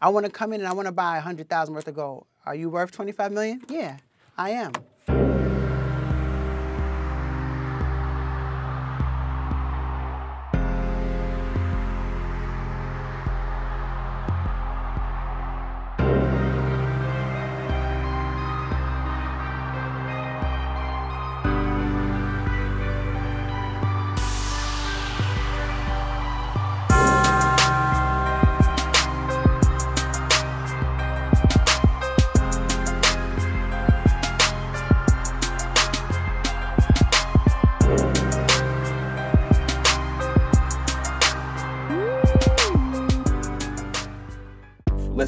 I want to come in and I want to buy 100,000 worth of gold. Are you worth 25 million? Yeah, I am.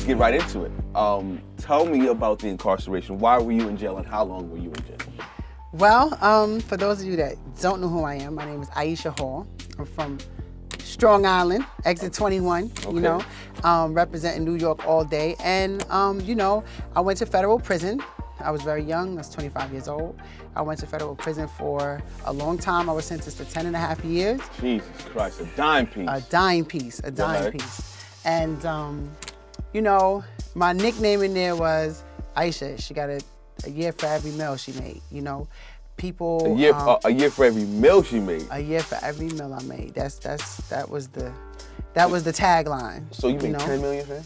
Get right into it. Um, tell me about the incarceration. Why were you in jail and how long were you in jail? Well, um, for those of you that don't know who I am, my name is Aisha Hall. I'm from Strong Island, exit 21, Okay. you know, um, representing New York all day. And, um, you know, I went to federal prison. I was very young, I was 25 years old. I went to federal prison for a long time. I was sentenced to 10 and a half years. Jesus Christ, a dime piece. a dying piece, a dying piece. And um, you know, my nickname in there was Aisha. She got a, a year for every meal she made. You know, people. a year, um, uh, a year for every meal she made. a year for every meal I made. That's that's that was the that was the tagline. So you made know? 10 million, fam?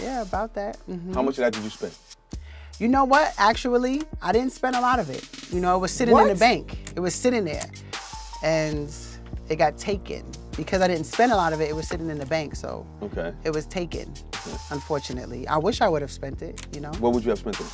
Yeah, about that. mhm. How much of that did you spend? You know what? Actually, I didn't spend a lot of it. You know, it was sitting in the bank. It was sitting there, and it got taken because I didn't spend a lot of it. It was sitting in the bank, so Okay. it was taken. Unfortunately, I wish I would have spent it. You know, What would you have spent it?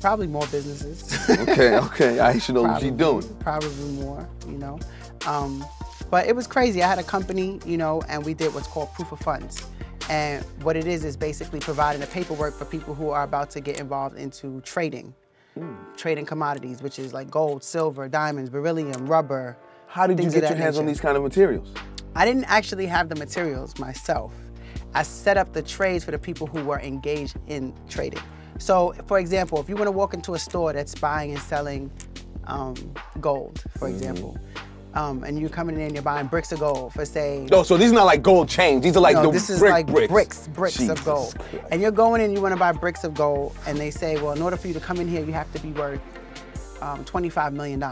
probably more businesses. Okay, okay. I should know what probably, you doing. Probably more. You know, um, but it was crazy. I had a company, you know, and we did what's called proof of funds. And what it is is basically providing the paperwork for people who are about to get involved into trading, Hmm. trading commodities, which is like gold, silver, diamonds, beryllium, rubber. How did you get your hands on these kind of materials? I didn't actually have the materials myself. I set up the trades for the people who were engaged in trading. So, for example, if you want to walk into a store that's buying and selling um, gold, for example, um, and you're coming in and you're buying bricks of gold for say, No, so these are not like gold chains. These are like no, the this is brick like bricks. bricks, bricks Jesus of gold. Christ. And you're going in, you want to buy bricks of gold, and they say, well, in order for you to come in here, you have to be worth um, $25 million.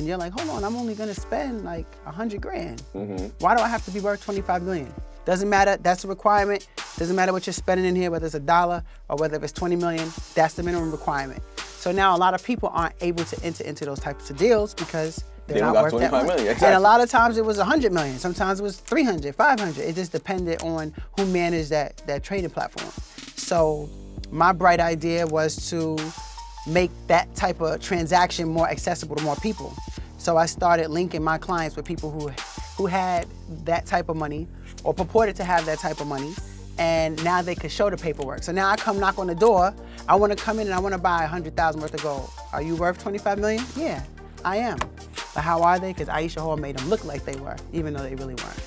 And you're like, hold on, I'm only gonna spend like a 100 grand. Mm-hmm. Why do I have to be worth 25 million? Doesn't matter, that's a requirement. Doesn't matter what you're spending in here, whether it's a dollar or whether it's 20 million, that's the minimum requirement. So now a lot of people aren't able to enter into those types of deals because they're They not worth that 25 much. million, And a lot of times it was 100 million. Sometimes it was 300, 500. It just depended on who managed that, that trading platform. So my bright idea was to make that type of transaction more accessible to more people. So I started linking my clients with people who, who had that type of money or purported to have that type of money. And now they could show the paperwork. So now I come knock on the door. I want to come in and I want to buy 100,000 worth of gold. Are you worth 25 million? Yeah, I am. But how are they? Because Aisha Hall made them look like they were, even though they really weren't.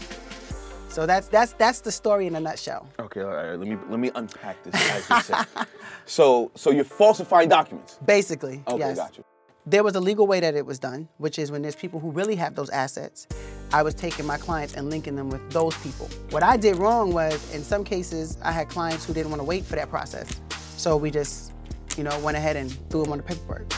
So that's that's that's the story in a nutshell. Okay, all right. Let me let me unpack this. As you said. so so you're falsifying documents. Basically, Okay, yes. got you. There was a legal way that it was done, which is when there's people who really have those assets. I was taking my clients and linking them with those people. What I did wrong was, in some cases, I had clients who didn't want to wait for that process. So we just, you know, went ahead and threw them on the paperwork.